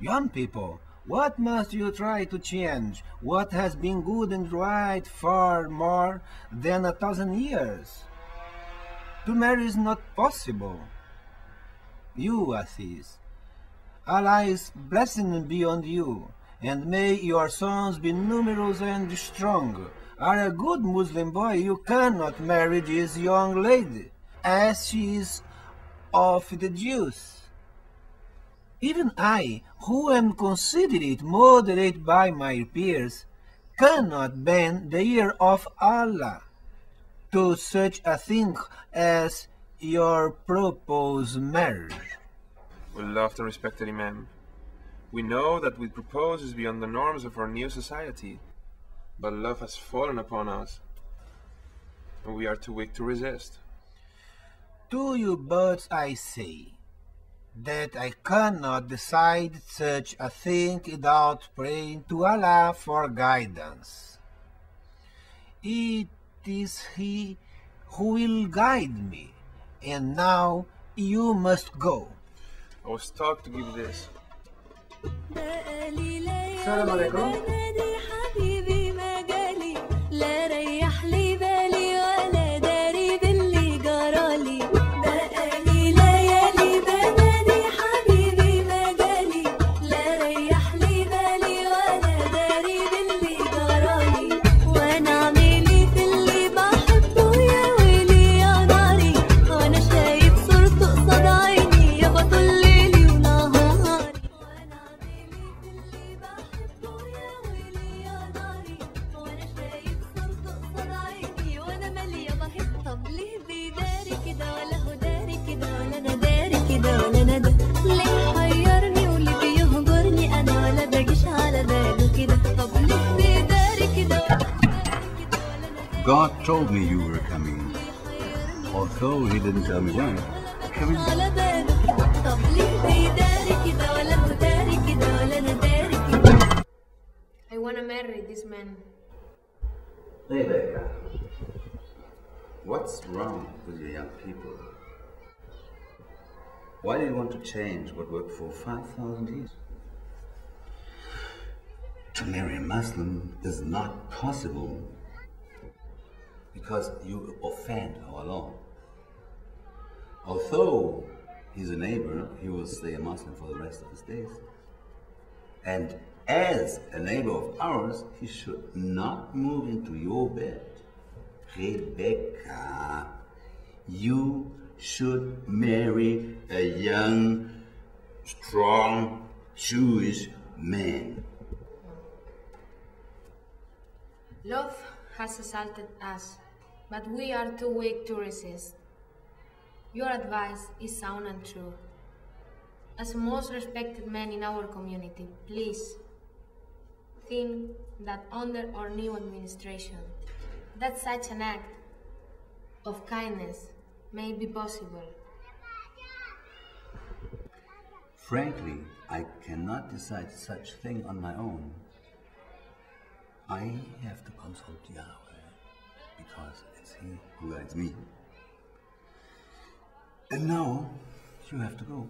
Young people, what must you try to change? What has been good and right far more than a thousand years? To marry is not possible. You, Assis, Allah's blessing be on you, and may your sons be numerous and strong. Are a good Muslim boy, you cannot marry this young lady, as she is of the Jews. Even I, who am considered moderate by my peers, cannot bend the ear of Allah to such a thing as your proposed marriage. We love the respected Imam. We know that we propose is beyond the norms of our new society, but love has fallen upon us, and we are too weak to resist. To you birds I say that I cannot decide such a thing without praying to Allah for guidance. It is He who will guide me, and now you must go. I was taught to give this. Assalamu alaikum. God told me you were coming. Although he didn't tell me when. I wanna marry this man. Rebecca, what's wrong with the young people? Why do you want to change what worked for 5,000 years? To marry a Muslim is not possible because you offend our law. Although he's a neighbor, he will stay a Muslim for the rest of his days. And as a neighbor of ours, he should not move into your bed. Rebecca, you should marry a young, strong Jewish man. Love has assaulted us, but we are too weak to resist. Your advice is sound and true. As most respected man in our community, please think that under our new administration, that such an act of kindness may be possible. Frankly, I cannot decide such thing on my own. I have to consult Yahweh because it's He who guides me. And now you have to go.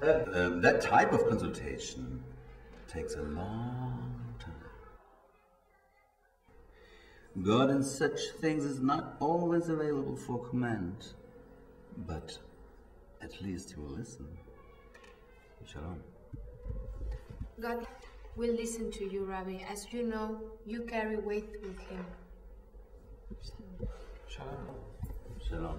That, um, that type of consultation takes a long time. God in such things is not always available for command, but at least He will listen. Shalom. God will listen to you, Rabbi, as you know you carry weight with Him. Shalom. Shalom.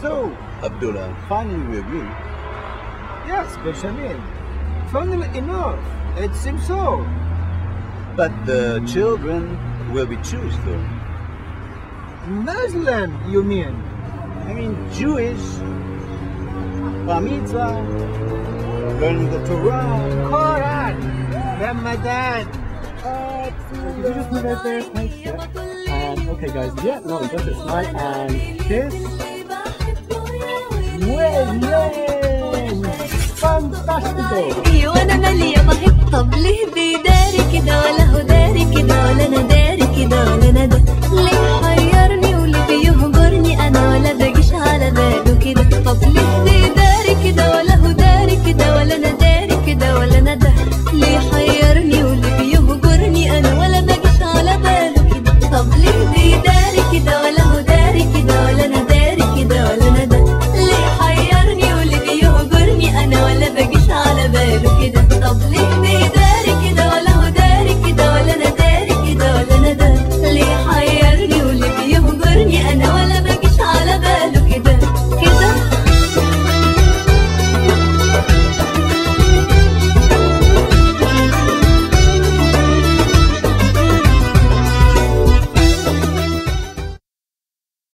So, Abdullah, finally we agree. Yes, Benjamin. Funnily enough, it seems so. But the children will be Jews, though. Muslim, you mean? I mean, Jewish. Bar mitzvah, learning the Torah. Quran, Ramadan. Did you just move out there? Thanks, yeah. And um, okay, guys, yeah, no, we got this right. And kiss. Muy bien! أيوه أنا ماليه طهي الطبل هدي داري كده ولا هداري كده ولا